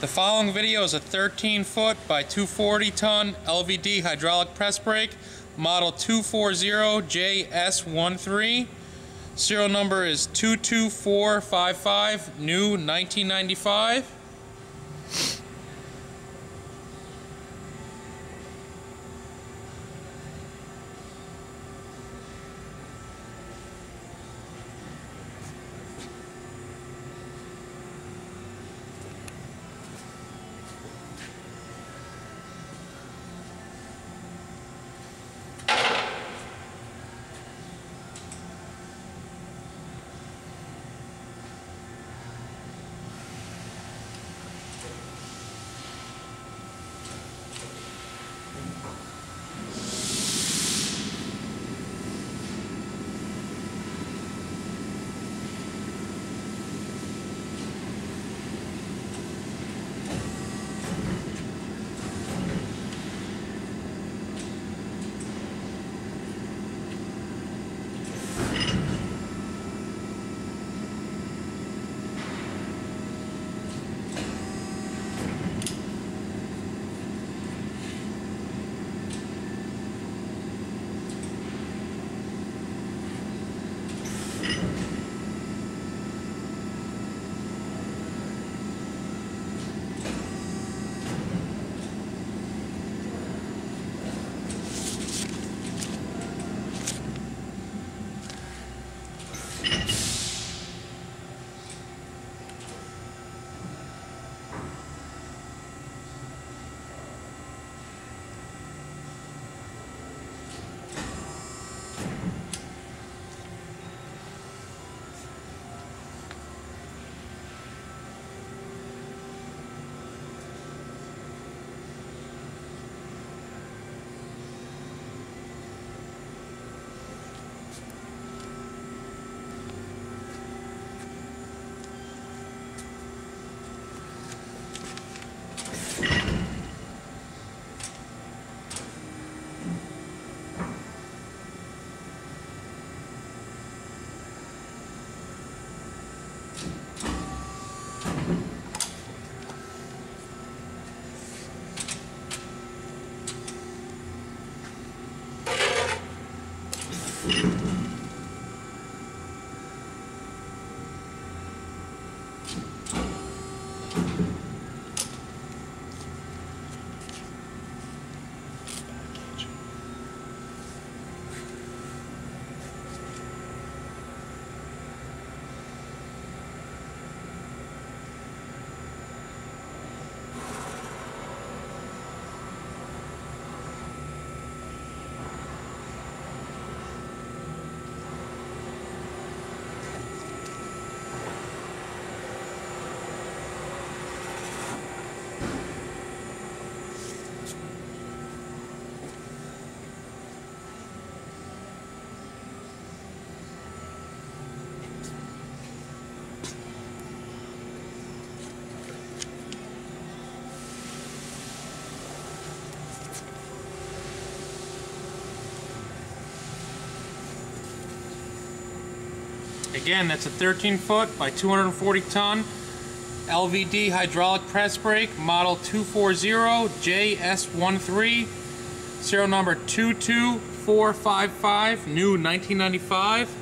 The following video is a 13 foot by 240 ton LVD hydraulic press brake, model 240JS13. Serial number is 22455, new 1995. Again, that's a 13 foot by 240 ton LVD hydraulic press brake, model 240JS13, serial number 22455, new 1995.